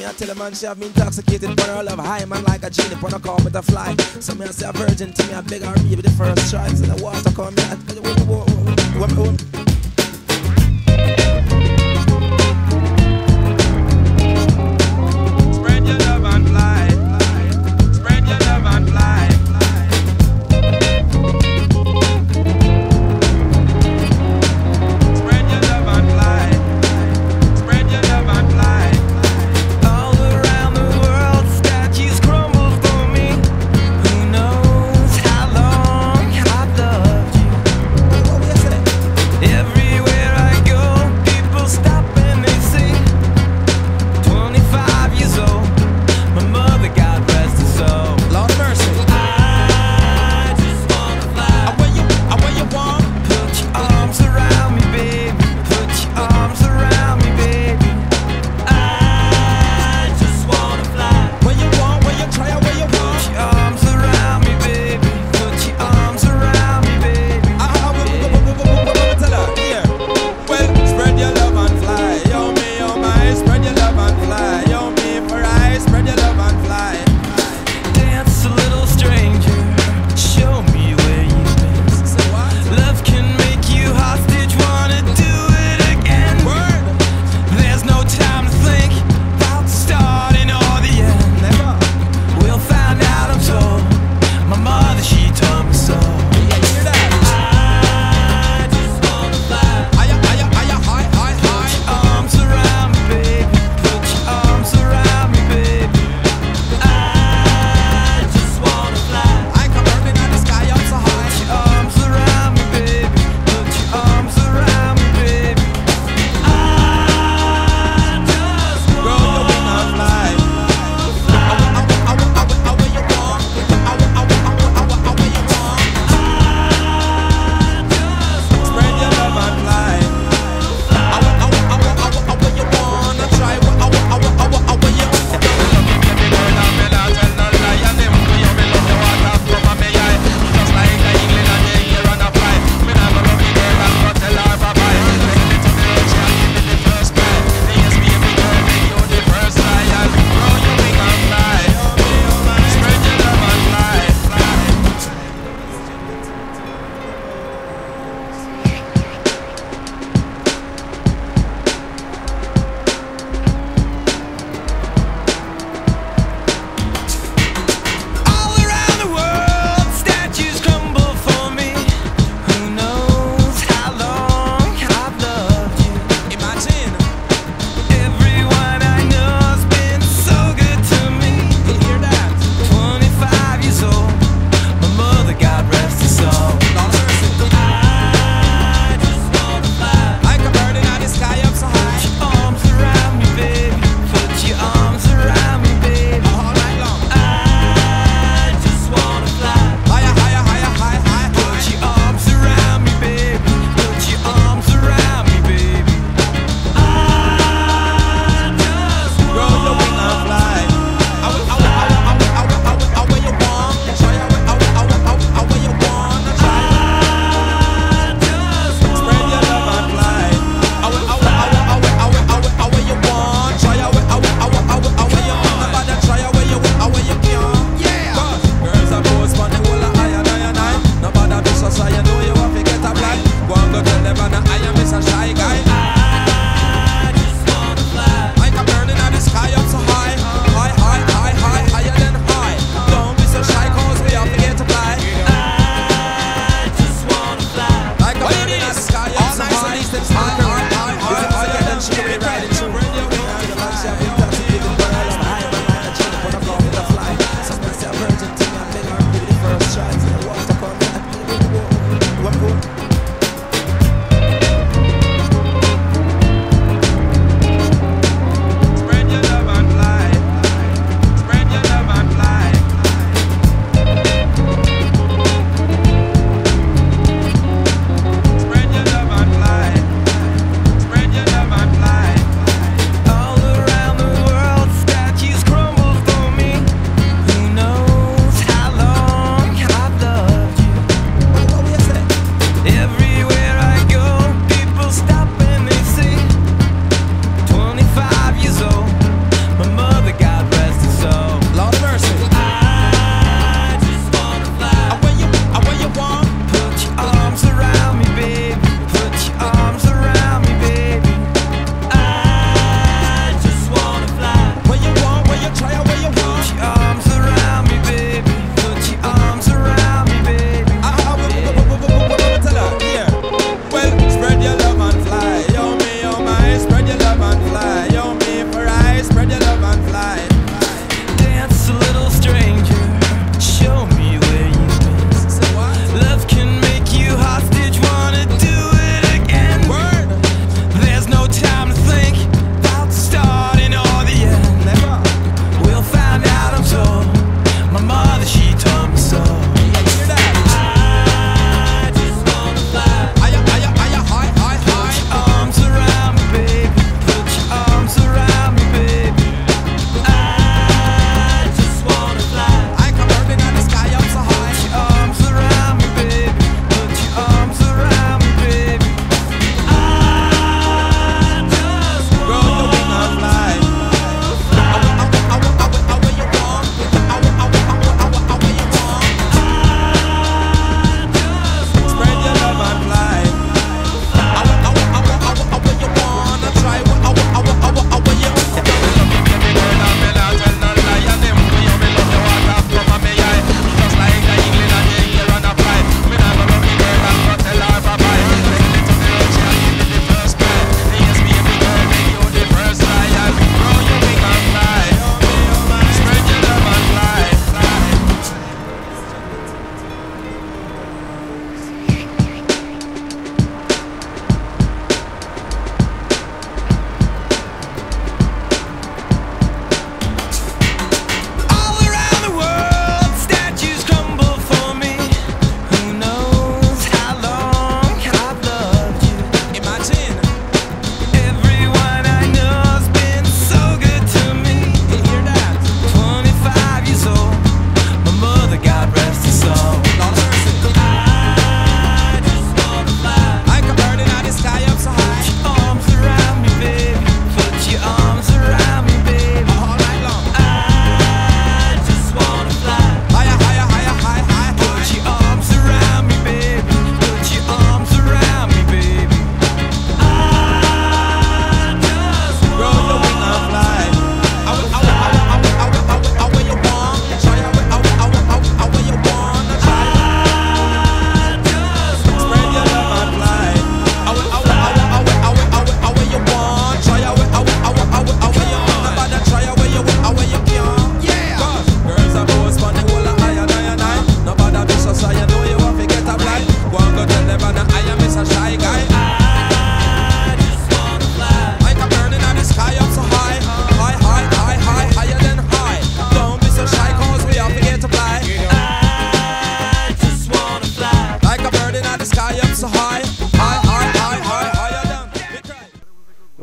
Me I tell a man she have me intoxicated, but her love high man like a genie, on a call with a fly. So me I say a virgin to me, I beg her baby the first try. So the water come me, I,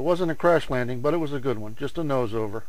wasn't a crash landing, but it was a good one. Just a nose over.